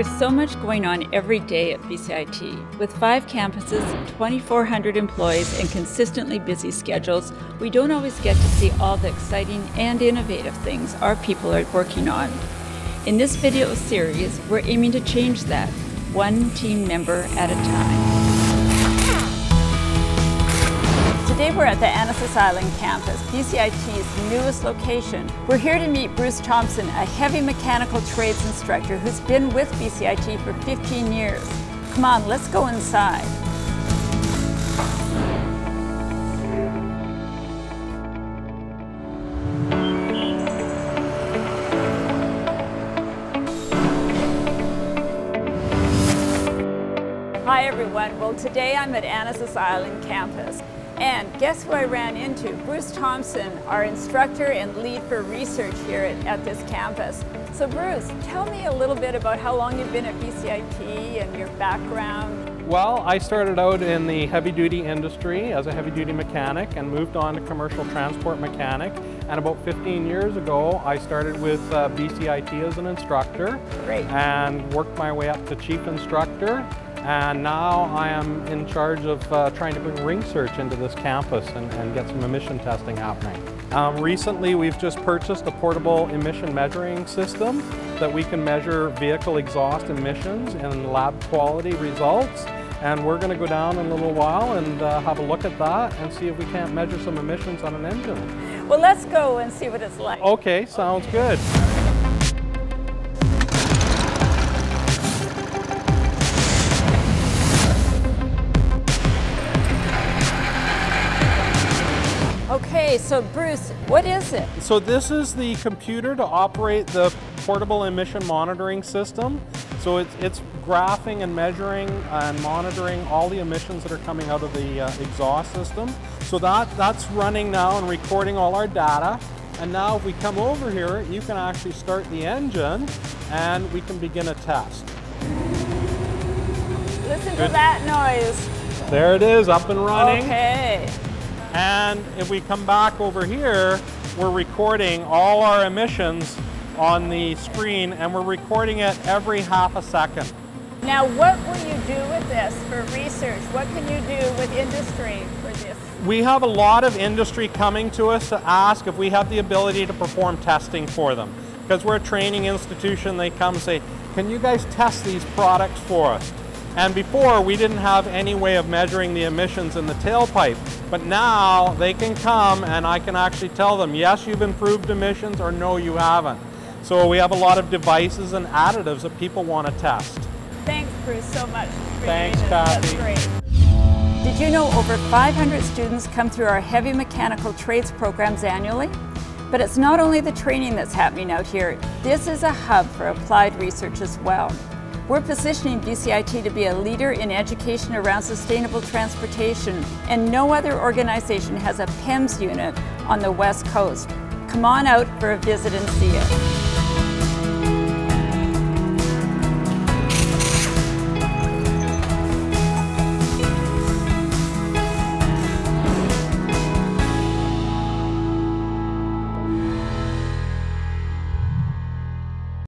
There's so much going on every day at BCIT. With five campuses, 2,400 employees, and consistently busy schedules, we don't always get to see all the exciting and innovative things our people are working on. In this video series, we're aiming to change that, one team member at a time. Today we're at the Annacis Island campus, BCIT's newest location. We're here to meet Bruce Thompson, a heavy mechanical trades instructor who's been with BCIT for 15 years. Come on, let's go inside. Hi everyone, well today I'm at Annacis Island campus. And guess who I ran into? Bruce Thompson, our instructor and lead for research here at, at, this campus. So Bruce, tell me a little bit about how long you've been at BCIT and your background. Well, I started out in the heavy duty industry as a heavy duty mechanic and moved on to commercial transport mechanic. And about 15 years ago, I started with uh, BCIT as an instructor. Great. And worked my way up to chief instructor and now I am in charge of uh, trying to bring research into this campus and, and get some emission testing happening. Um, recently we've just purchased a portable emission measuring system that we can measure vehicle exhaust emissions and lab quality results and we're going to go down in a little while and uh, have a look at that and see if we can't measure some emissions on an engine. Well let's go and see what it's like. Okay, sounds good. Okay, so Bruce, what is it? So this is the computer to operate the portable emission monitoring system. So it's, it's graphing and measuring and monitoring all the emissions that are coming out of the uh, exhaust system. So that, that's running now and recording all our data. And now if we come over here, you can actually start the engine and we can begin a test. Listen Good. to that noise. There it is, up and running. Okay. And if we come back over here, we're recording all our emissions on the screen and we're recording it every half a second. Now what will you do with this for research? What can you do with industry for this? We have a lot of industry coming to us to ask if we have the ability to perform testing for them. Because we're a training institution, they come and say, can you guys test these products for us? And before, we didn't have any way of measuring the emissions in the tailpipe. But now they can come and I can actually tell them, yes, you've improved emissions or no, you haven't. So we have a lot of devices and additives that people want to test. Thanks, Bruce, so much. Thanks, Kathy. That's great. Did you know over 500 students come through our heavy mechanical trades programs annually? But it's not only the training that's happening out here. This is a hub for applied research as well. We're positioning BCIT to be a leader in education around sustainable transportation, and no other organization has a PEMS unit on the West Coast. Come on out for a visit and see it.